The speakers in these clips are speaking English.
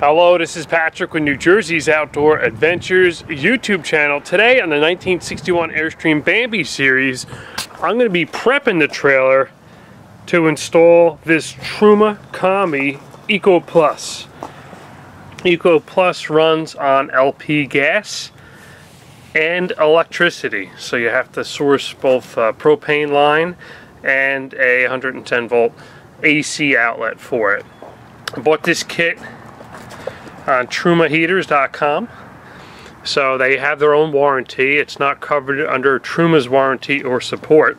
Hello, this is Patrick with New Jersey's Outdoor Adventures YouTube channel. Today on the 1961 Airstream Bambi series, I'm going to be prepping the trailer to install this Truma Combi Eco Plus. Eco Plus runs on LP gas and electricity, so you have to source both propane line and a 110 volt AC outlet for it. I bought this kit on trumaheaters.com. So they have their own warranty. It's not covered under Truma's warranty or support.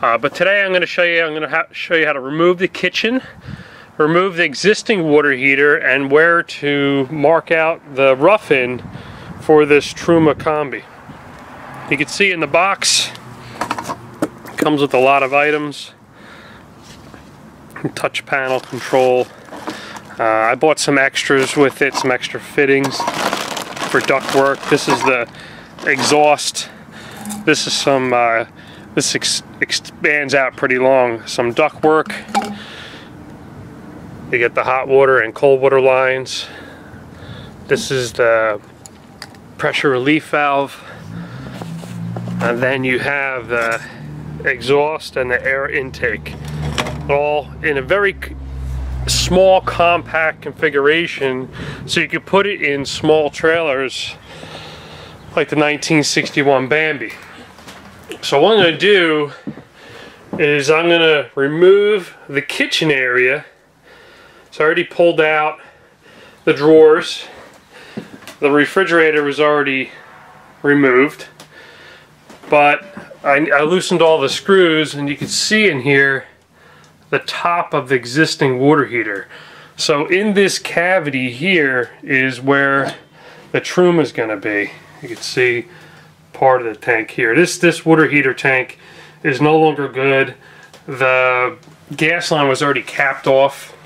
Uh, but today I'm going to show you. I'm going to show you how to remove the kitchen, remove the existing water heater, and where to mark out the rough-in for this Truma Combi. You can see in the box comes with a lot of items. Touch panel control, uh, I bought some extras with it, some extra fittings for duct work. This is the exhaust. This is some, uh, this ex expands out pretty long. Some duct work. You get the hot water and cold water lines. This is the pressure relief valve. And then you have the exhaust and the air intake all in a very small compact configuration so you could put it in small trailers like the 1961 Bambi. So what I'm going to do is I'm going to remove the kitchen area. So I already pulled out the drawers. The refrigerator was already removed. But I, I loosened all the screws and you can see in here the top of the existing water heater. So in this cavity here is where the Truma is going to be. You can see part of the tank here. This this water heater tank is no longer good. The gas line was already capped off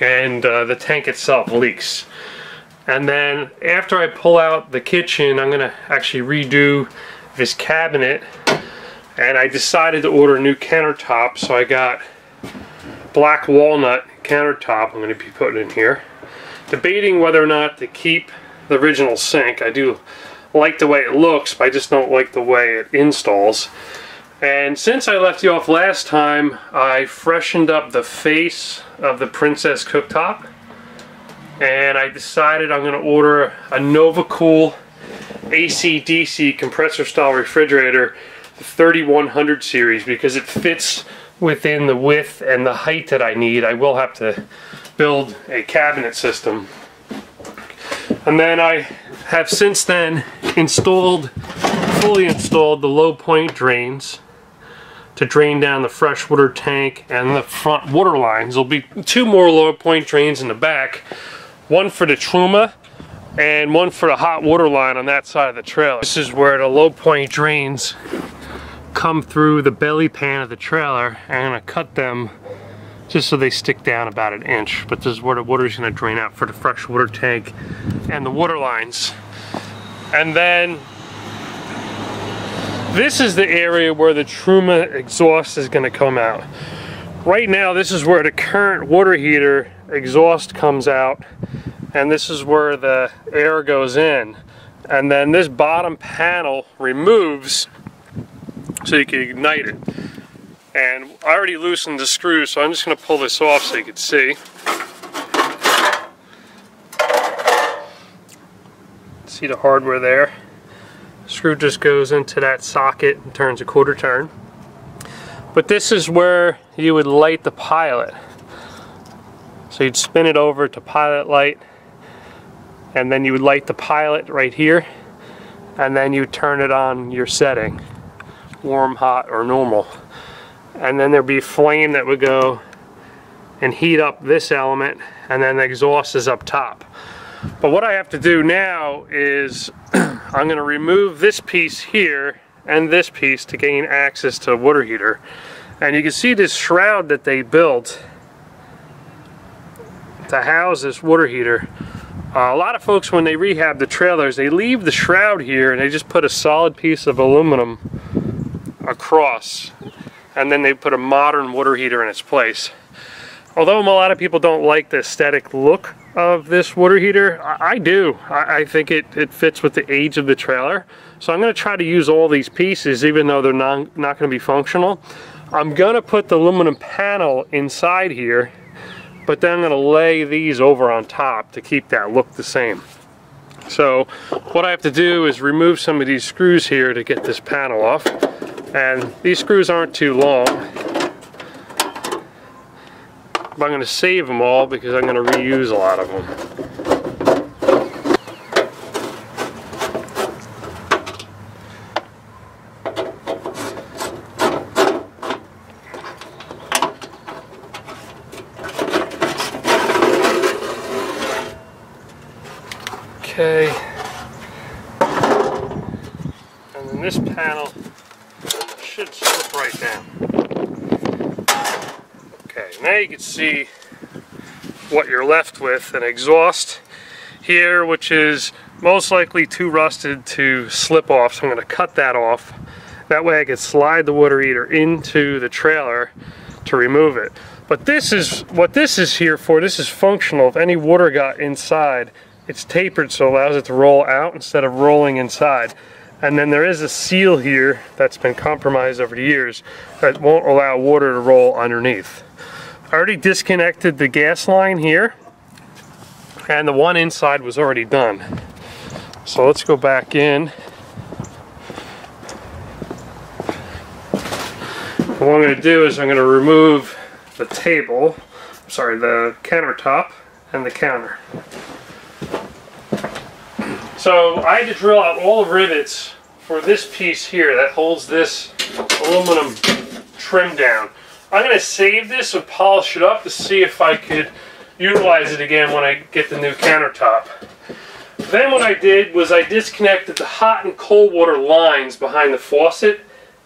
and uh, the tank itself leaks. And then after I pull out the kitchen, I'm going to actually redo this cabinet and I decided to order a new countertop so I got black walnut countertop I'm going to be putting in here. Debating whether or not to keep the original sink. I do like the way it looks, but I just don't like the way it installs. And since I left you off last time, I freshened up the face of the Princess cooktop. And I decided I'm going to order a Nova Kool AC-DC compressor style refrigerator, the 3100 series, because it fits within the width and the height that I need. I will have to build a cabinet system. And then I have since then installed, fully installed the low point drains to drain down the freshwater tank and the front water lines. There'll be two more low point drains in the back. One for the Truma and one for the hot water line on that side of the trailer. This is where the low point drains come through the belly pan of the trailer and I'm gonna cut them just so they stick down about an inch. But this is where the water is gonna drain out for the freshwater tank and the water lines. And then this is the area where the Truma exhaust is gonna come out. Right now, this is where the current water heater exhaust comes out and this is where the air goes in. And then this bottom panel removes so you can ignite it. And I already loosened the screw, so I'm just going to pull this off so you can see. See the hardware there. Screw just goes into that socket and turns a quarter turn. But this is where you would light the pilot. So you'd spin it over to pilot light and then you would light the pilot right here and then you turn it on your setting warm, hot, or normal. And then there'd be flame that would go and heat up this element and then the exhaust is up top. But what I have to do now is I'm going to remove this piece here and this piece to gain access to the water heater. And you can see this shroud that they built to house this water heater. Uh, a lot of folks when they rehab the trailers they leave the shroud here and they just put a solid piece of aluminum across and then they put a modern water heater in its place. although a lot of people don't like the aesthetic look of this water heater, I, I do. I, I, think it, it fits with the age of the trailer. So I'm going to try to use all these pieces even though they're not, not going to be functional. I'm going to put the aluminum panel inside here, but then I'm going to lay these over on top to keep that look the same. So what I have to do is remove some of these screws here to get this panel off. And these screws aren't too long. But I'm going to save them all because I'm going to reuse a lot of them. Okay. And then this panel should slip right down. You can see what you're left with, an exhaust here, which is most likely too rusted to slip off, so I'm going to cut that off. That way I can slide the water heater into the trailer to remove it. But this is what this is here for. This is functional. If any water got inside, it's tapered so it allows it to roll out instead of rolling inside. And then there is a seal here that's been compromised over the years that won't allow water to roll underneath. Already disconnected the gas line here and the one inside was already done. So let's go back in. what I'm going to do is I'm going to remove the table, sorry, the countertop and the counter. So I had to drill out all the rivets for this piece here that holds this aluminum trim down. I'm going to save this and polish it up to see if I could utilize it again when I get the new countertop. Then what I did was I disconnected the hot and cold water lines behind the faucet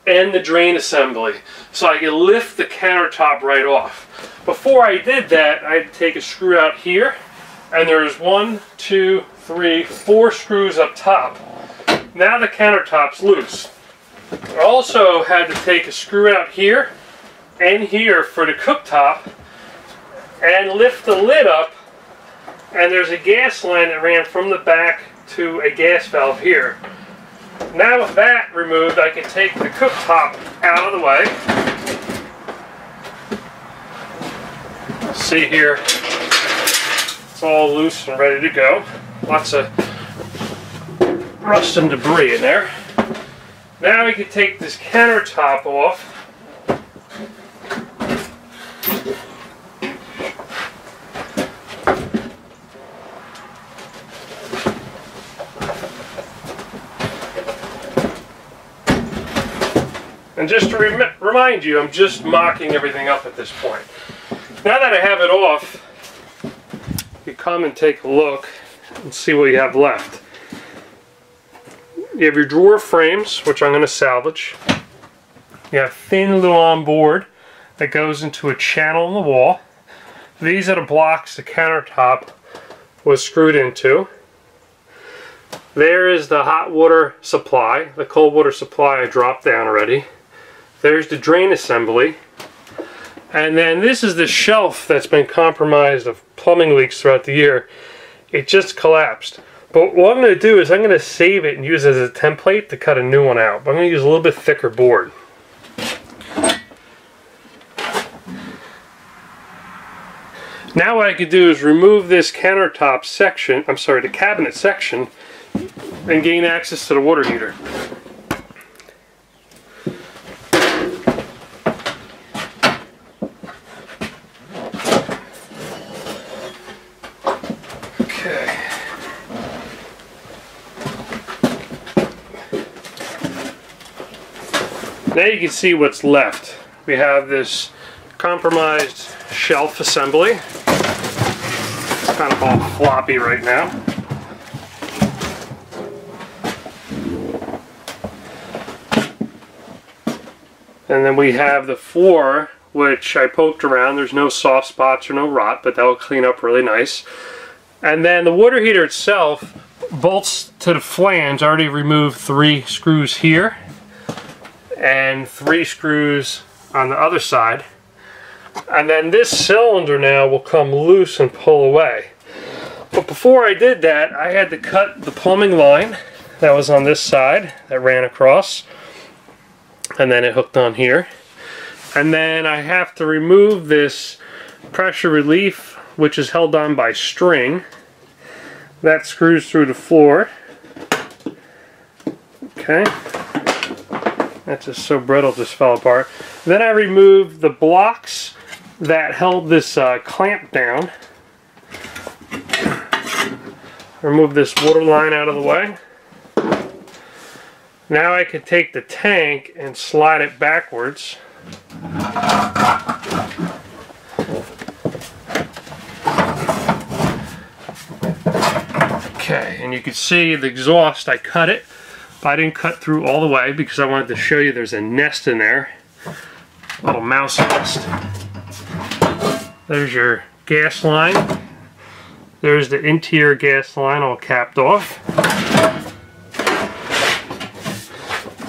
and the drain assembly so I could lift the countertop right off. Before I did that, I had to take a screw out here and there's one, two, three, four screws up top. Now the countertop's loose. I also had to take a screw out here and here for the cooktop and lift the lid up and there's a gas line that ran from the back to a gas valve here. Now with that removed I can take the cooktop out of the way. See here, it's all loose and ready to go. Lots of rust and debris in there. Now we can take this countertop off. And just to rem remind you, I'm just mocking everything up at this point. Now that I have it off, you come and take a look and see what you have left. You have your drawer frames, which I'm going to salvage. You have thin Luan board that goes into a channel in the wall. These are the blocks the countertop was screwed into. There is the hot water supply. The cold water supply I dropped down already. There's the drain assembly. And then this is the shelf that's been compromised of plumbing leaks throughout the year it just collapsed. But what I'm going to do is I'm going to save it and use it as a template to cut a new one out. But I'm going to use a little bit thicker board. Now what I could do is remove this countertop section, I'm sorry, the cabinet section, and gain access to the water heater. Now you can see what's left. We have this compromised shelf assembly. It's kind of all floppy right now. And then we have the floor, which I poked around. There's no soft spots or no rot, but that will clean up really nice. And then the water heater itself bolts to the flange. I already removed three screws here and three screws on the other side. And then this cylinder now will come loose and pull away. But before I did that, I had to cut the plumbing line that was on this side that ran across. And then it hooked on here. And then I have to remove this pressure relief, which is held on by string. That screws through the floor. Okay. That's just so brittle, just fell apart. Then I removed the blocks that held this uh, clamp down. Remove this water line out of the way. Now I can take the tank and slide it backwards. Okay, and you can see the exhaust, I cut it. I didn't cut through all the way because I wanted to show you there's a nest in there. A little mouse nest. There's your gas line. There's the interior gas line all capped off.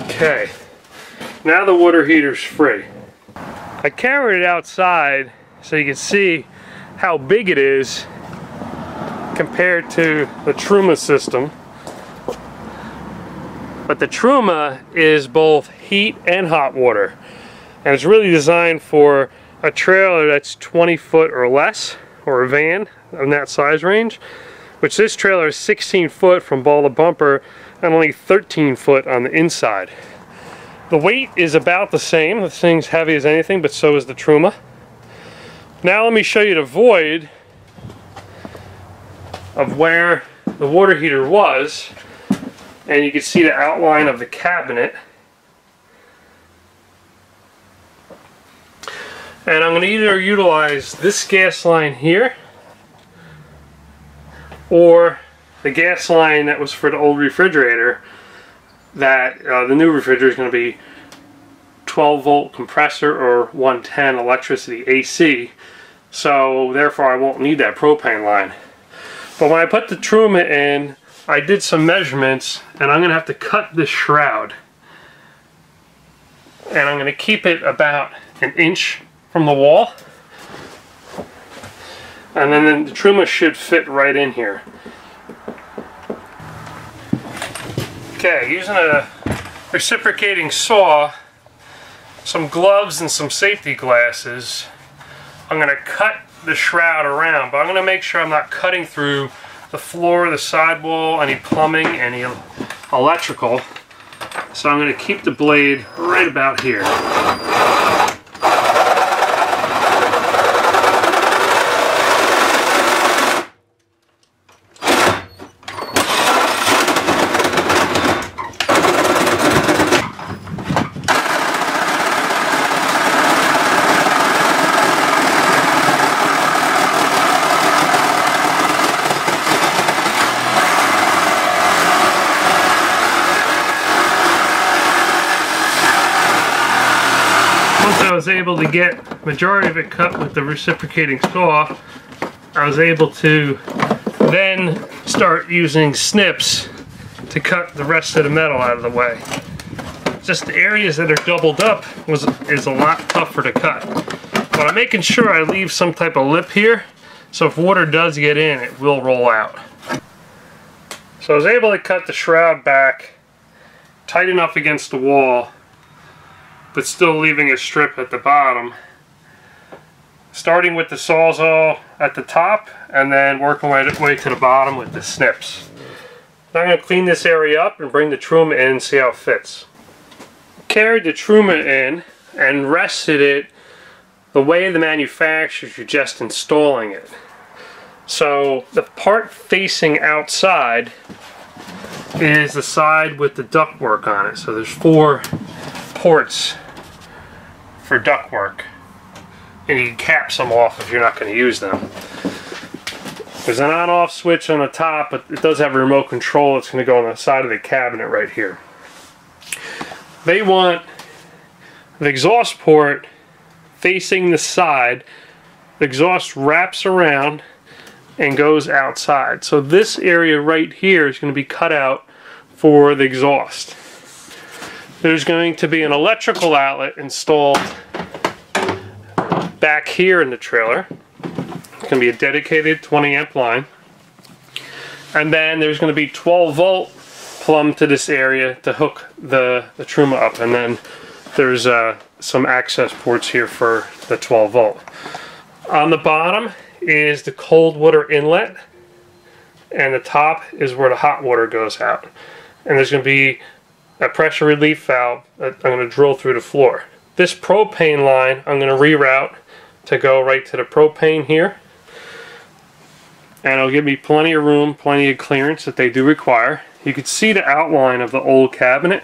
Okay, now the water heater's free. I carried it outside so you can see how big it is compared to the Truma system. But the Truma is both heat and hot water. And it's really designed for a trailer that's 20 foot or less, or a van in that size range. Which this trailer is 16 foot from ball to bumper and only 13 foot on the inside. The weight is about the same. The thing's heavy as anything, but so is the Truma. Now let me show you the void of where the water heater was and you can see the outline of the cabinet. And I'm going to either utilize this gas line here or the gas line that was for the old refrigerator that uh, the new refrigerator is going to be 12 volt compressor or 110 electricity AC so therefore I won't need that propane line. But when I put the Truma in, I did some measurements and I'm going to have to cut this shroud. And I'm going to keep it about an inch from the wall. And then the Truma should fit right in here. Okay, using a reciprocating saw, some gloves and some safety glasses, I'm going to cut the shroud around, but I'm going to make sure I'm not cutting through the floor, the sidewall, any plumbing, any electrical. So I'm going to keep the blade right about here. Was able to get majority of it cut with the reciprocating saw, I was able to then start using snips to cut the rest of the metal out of the way. Just the areas that are doubled up was is a lot tougher to cut. But I'm making sure I leave some type of lip here, so if water does get in, it will roll out. So I was able to cut the shroud back tight enough against the wall but still leaving a strip at the bottom. Starting with the Sawzall at the top and then working my way to the bottom with the snips. Now I'm going to clean this area up and bring the Truma in and see how it fits. Carried the Truma in and rested it the way the manufacturer you're just installing it. So the part facing outside is the side with the ductwork on it. So there's four ports for ductwork. And you can cap some off if you're not going to use them. There's an on-off switch on the top, but it does have a remote control. It's going to go on the side of the cabinet right here. They want the exhaust port facing the side. The exhaust wraps around and goes outside. So this area right here is going to be cut out for the exhaust there's going to be an electrical outlet installed back here in the trailer. It's going to be a dedicated 20 amp line. And then there's going to be 12 volt plumb to this area to hook the, the Truma up. And then there's uh, some access ports here for the 12 volt. On the bottom is the cold water inlet and the top is where the hot water goes out. And there's going to be a pressure relief valve that I'm going to drill through the floor. This propane line I'm going to reroute to go right to the propane here. And it'll give me plenty of room, plenty of clearance that they do require. You can see the outline of the old cabinet.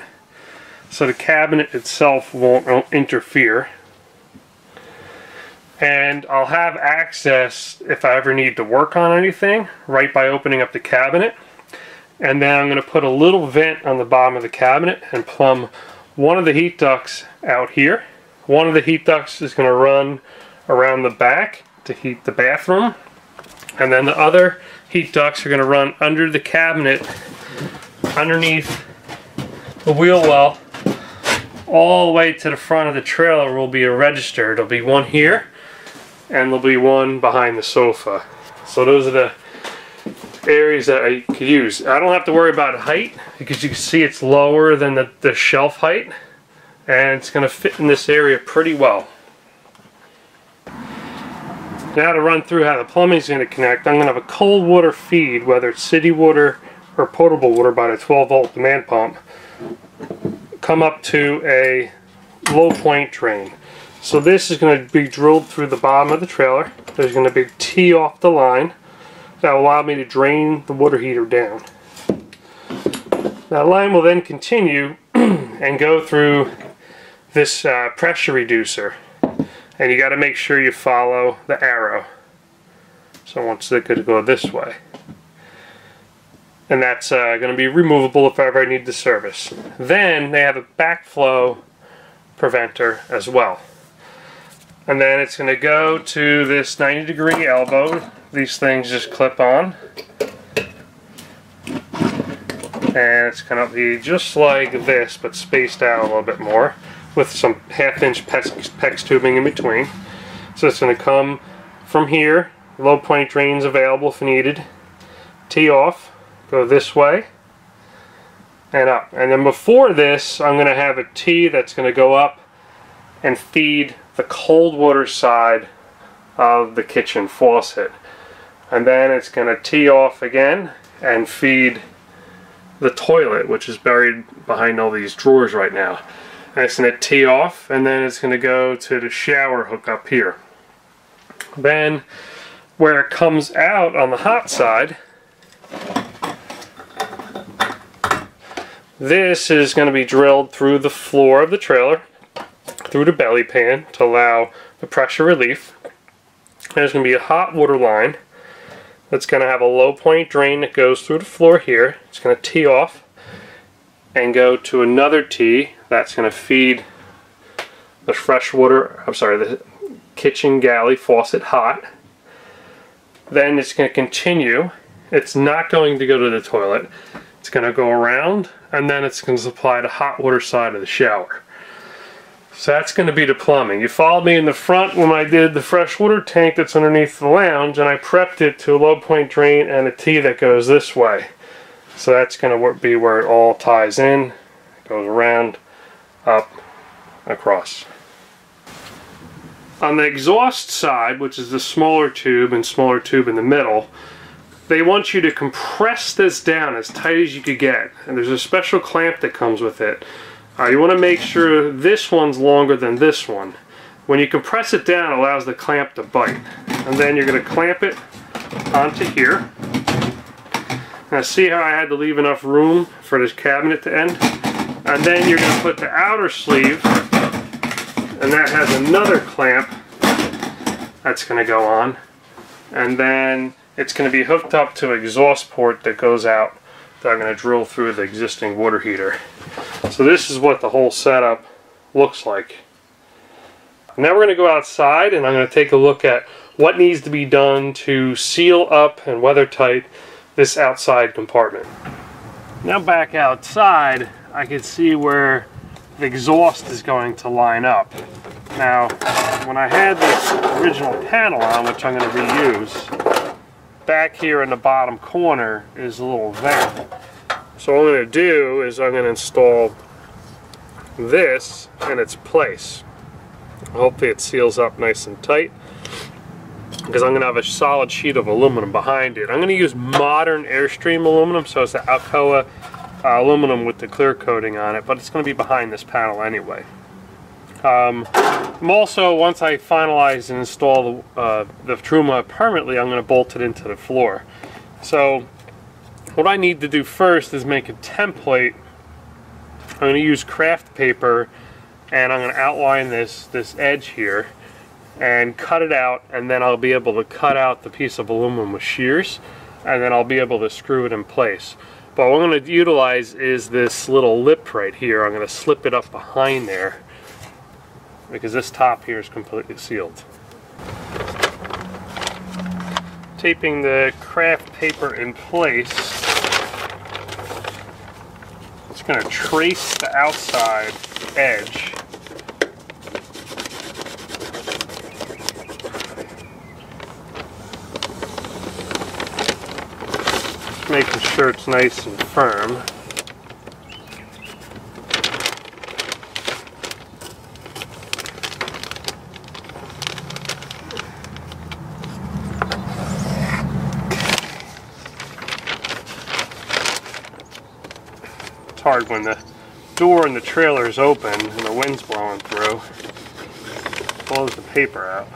So the cabinet itself won't interfere. And I'll have access if I ever need to work on anything right by opening up the cabinet. And then I'm going to put a little vent on the bottom of the cabinet and plumb one of the heat ducts out here. One of the heat ducts is going to run around the back to heat the bathroom. And then the other heat ducts are going to run under the cabinet underneath the wheel well all the way to the front of the trailer will be a register. There'll be one here and there'll be one behind the sofa. So those are the areas that I could use. I don't have to worry about height because you can see it's lower than the, the shelf height and it's going to fit in this area pretty well. Now to run through how the plumbing is going to connect, I'm going to have a cold water feed, whether it's city water or potable water by the 12 volt demand pump, come up to a low point drain. So this is going to be drilled through the bottom of the trailer. There's going to be T off the line that will allow me to drain the water heater down. That line will then continue and go through this uh, pressure reducer. And you got to make sure you follow the arrow. So once it could go this way. And that's uh, going to be removable if ever I need to service. Then they have a backflow preventer as well. And then it's going to go to this 90 degree elbow. These things just clip on. And it's going to be just like this but spaced out a little bit more with some half inch PEX, tubing in between. So it's going to come from here low point drains available if needed tee off go this way and up. And then before this I'm going to have a T that's going to go up and feed the cold water side of the kitchen faucet. And then it's going to tee off again and feed the toilet which is buried behind all these drawers right now. And it's going to tee off and then it's going to go to the shower hook up here. Then where it comes out on the hot side this is going to be drilled through the floor of the trailer through the belly pan to allow the pressure relief there's going to be a hot water line that's going to have a low point drain that goes through the floor here. It's going to tee off and go to another tee that's going to feed the fresh water, I'm sorry, the kitchen galley faucet hot. Then it's going to continue. It's not going to go to the toilet. It's going to go around and then it's going to supply the hot water side of the shower. So that's going to be the plumbing. You followed me in the front when I did the freshwater tank that's underneath the lounge and I prepped it to a low point drain and a T that goes this way. So that's going to be where it all ties in, goes around, up, across. On the exhaust side, which is the smaller tube and smaller tube in the middle, they want you to compress this down as tight as you could get. And there's a special clamp that comes with it. Uh, you want to make sure this one's longer than this one. When you compress it down, it allows the clamp to bite. And then you're going to clamp it onto here. Now see how I had to leave enough room for this cabinet to end? And then you're going to put the outer sleeve, and that has another clamp that's going to go on. And then it's going to be hooked up to an exhaust port that goes out that I'm going to drill through the existing water heater. So this is what the whole setup looks like. Now we're going to go outside and I'm going to take a look at what needs to be done to seal up and weather tight this outside compartment. Now back outside I can see where the exhaust is going to line up. Now, when I had this original panel on, which I'm going to reuse, back here in the bottom corner is a little vent. So what I'm going to do is I'm going to install this in its place. Hopefully it seals up nice and tight because I'm going to have a solid sheet of aluminum behind it. I'm going to use modern Airstream aluminum, so it's the Alcoa uh, aluminum with the clear coating on it, but it's going to be behind this panel anyway. Um, I'm also, once I finalize and install the, uh, the Truma permanently, I'm going to bolt it into the floor. So what I need to do first is make a template. I'm going to use craft paper and I'm going to outline this, this edge here and cut it out and then I'll be able to cut out the piece of aluminum with shears and then I'll be able to screw it in place. But what I'm going to utilize is this little lip right here. I'm going to slip it up behind there because this top here is completely sealed. Taping the craft paper in place, it's going to trace the outside edge making sure it's nice and firm. Hard when the door in the trailer is open and the wind's blowing through. Blows the paper out.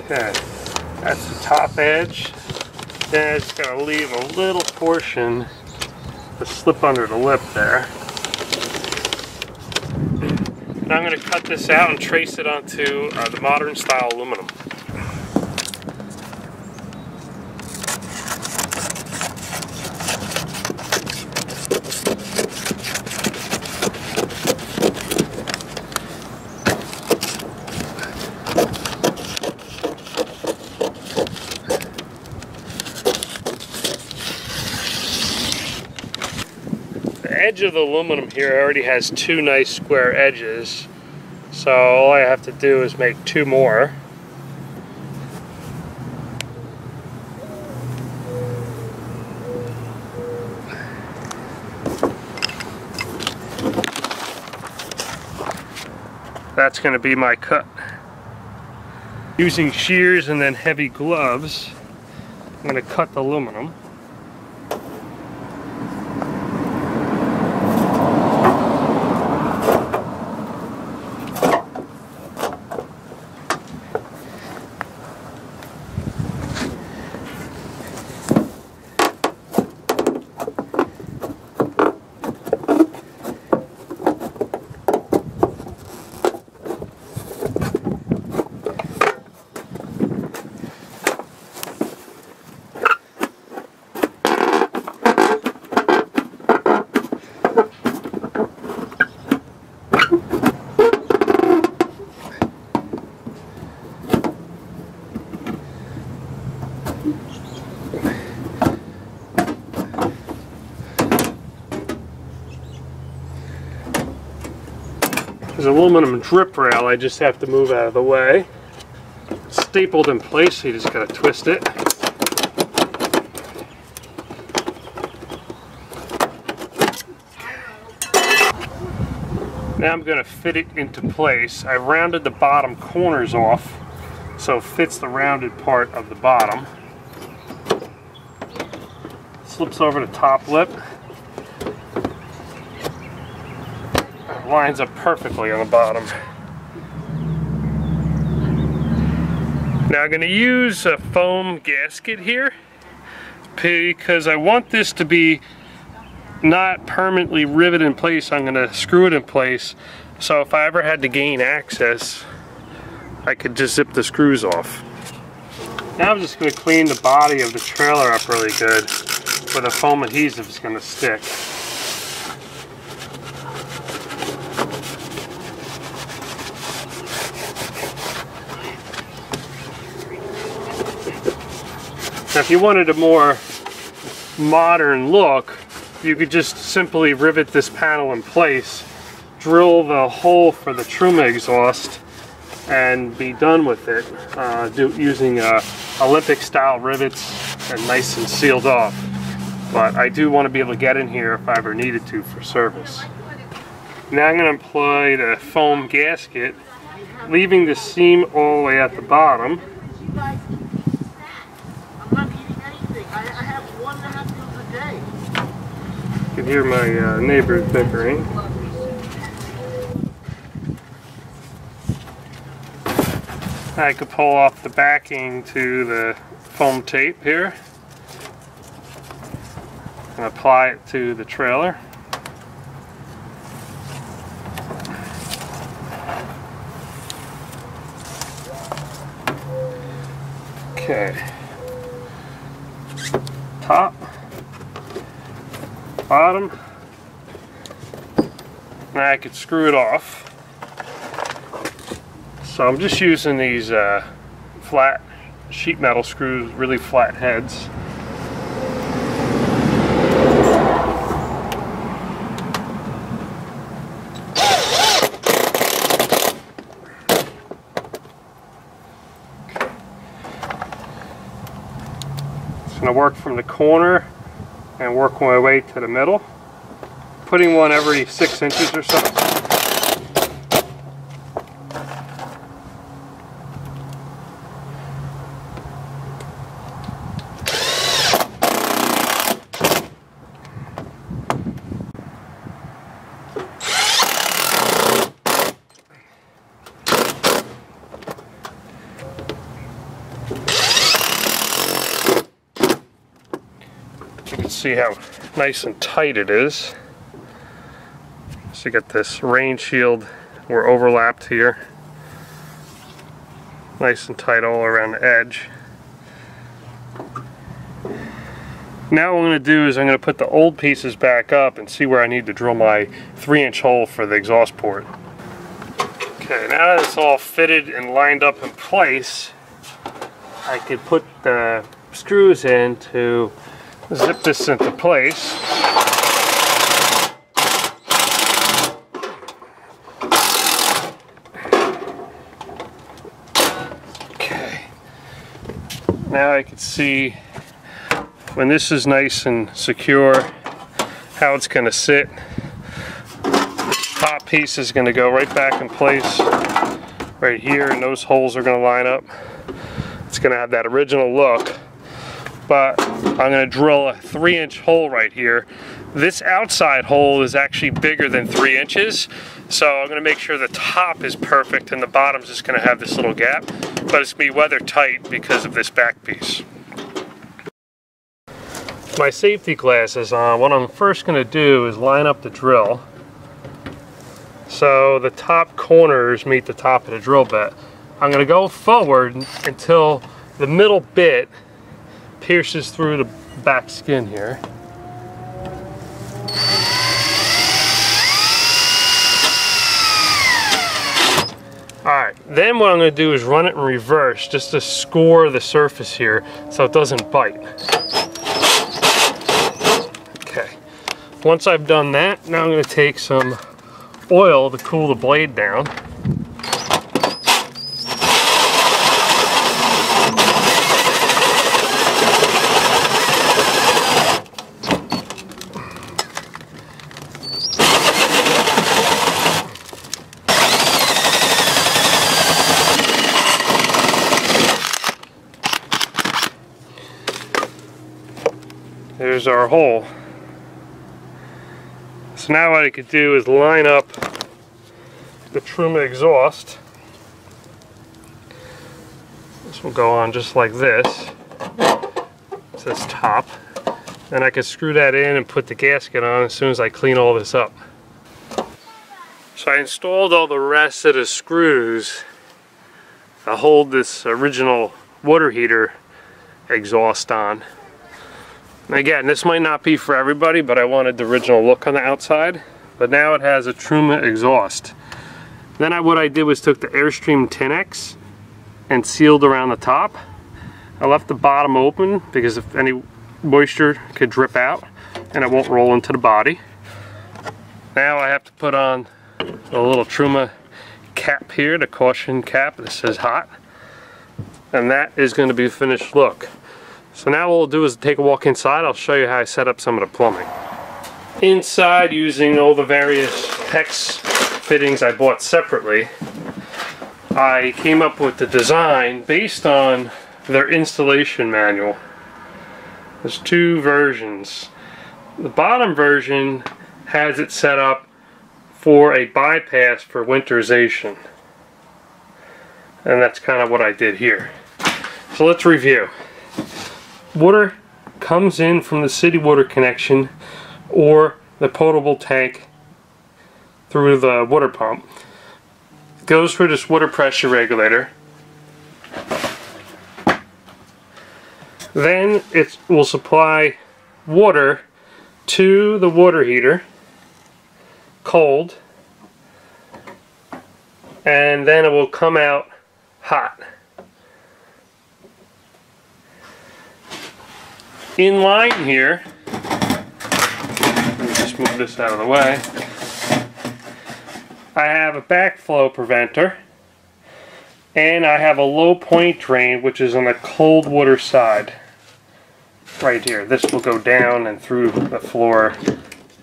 Okay, that's the top edge. Then it's going to leave a little portion to slip under the lip there. And I'm to cut this out and trace it onto uh, the modern style aluminum. Edge of the aluminum here already has two nice square edges. So all I have to do is make two more. That's going to be my cut. Using shears and then heavy gloves, I'm going to cut the aluminum. There's aluminum drip rail I just have to move out of the way. Stapled in place, so you just gotta twist it. Now I'm gonna fit it into place. I rounded the bottom corners off so it fits the rounded part of the bottom. Slips over the top lip. Lines up perfectly on the bottom. Now I'm going to use a foam gasket here because I want this to be not permanently riveted in place. I'm going to screw it in place so if I ever had to gain access I could just zip the screws off. Now I'm just going to clean the body of the trailer up really good where the foam adhesive is going to stick. If you wanted a more modern look, you could just simply rivet this panel in place, drill the hole for the Truma exhaust, and be done with it uh, do, using uh, Olympic style rivets and nice and sealed off. But I do want to be able to get in here if I ever needed to for service. Now I'm going to apply the foam gasket, leaving the seam all the way at the bottom. You can hear my uh, neighbors bickering. I could pull off the backing to the foam tape here and apply it to the trailer. Okay. Top, bottom. Now I could screw it off. So I'm just using these uh, flat sheet metal screws, really flat heads. Just going to work from the corner work my way to the middle. Putting one every six inches or so. See how nice and tight it is. So you got this rain shield, we're overlapped here. Nice and tight all around the edge. Now what I'm going to do is I'm going to put the old pieces back up and see where I need to drill my 3 inch hole for the exhaust port. Okay, now that it's all fitted and lined up in place, I can put the screws in to zip this into place. Okay. Now I can see when this is nice and secure how it's going to sit. Top piece is going to go right back in place right here and those holes are going to line up. It's going to have that original look but I'm going to drill a three inch hole right here. This outside hole is actually bigger than three inches, so I'm going to make sure the top is perfect and the bottom's just going to have this little gap, but it's going to be weather tight because of this back piece. My safety glasses on, what I'm first going to do is line up the drill so the top corners meet the top of the drill bit. I'm going to go forward until the middle bit pierces through the back skin here. Alright, then what I'm to do is run it in reverse just to score the surface here so it doesn't bite. Okay, once I've done that, now I'm to take some oil to cool the blade down. There's our hole. So now what I could do is line up the Truma exhaust. This will go on just like this. It says top. And I can screw that in and put the gasket on as soon as I clean all this up. So I installed all the rest of the screws to hold this original water heater exhaust on. Again, this might not be for everybody, but I wanted the original look on the outside. But now it has a Truma exhaust. Then I, what I did was took the Airstream Tinex and sealed around the top. I left the bottom open because if any moisture could drip out and it won't roll into the body. Now I have to put on a little Truma cap here, the caution cap that says hot. And that is going to be the finished look. So now what we'll do is take a walk inside. I'll show you how I set up some of the plumbing. Inside using all the various PEX fittings I bought separately, I came up with the design based on their installation manual. There's two versions. The bottom version has it set up for a bypass for winterization. And that's kind of what I did here. So let's review. Water comes in from the city water connection or the potable tank through the water pump. Goes through this water pressure regulator. Then it will supply water to the water heater cold and then it will come out hot. In line here, let me just move this out of the way, I have a backflow preventer and I have a low point drain which is on the cold water side right here. This will go down and through the floor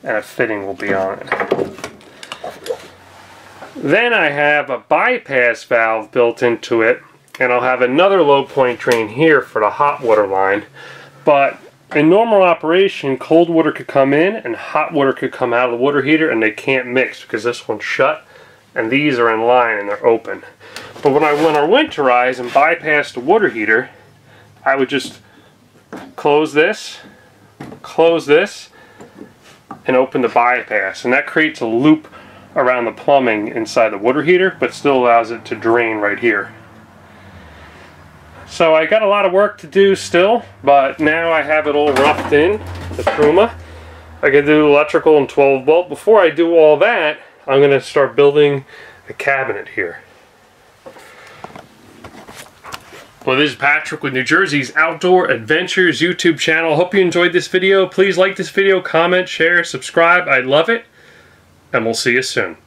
and a fitting will be on it. Then I have a bypass valve built into it and I'll have another low point drain here for the hot water line but in normal operation cold water could come in and hot water could come out of the water heater and they can't mix because this one's shut and these are in line and they're open. But when I want to winterize and bypass the water heater I would just close this, close this, and open the bypass. And that creates a loop around the plumbing inside the water heater, but still allows it to drain right here. So I got a lot of work to do still, but now I have it all roughed in, the Truma. I can do electrical and 12 volt. Before I do all that, I'm going to start building a cabinet here. Well, this is Patrick with New Jersey's Outdoor Adventures YouTube channel. Hope you enjoyed this video. Please like this video, comment, share, subscribe. I love it. And we'll see you soon.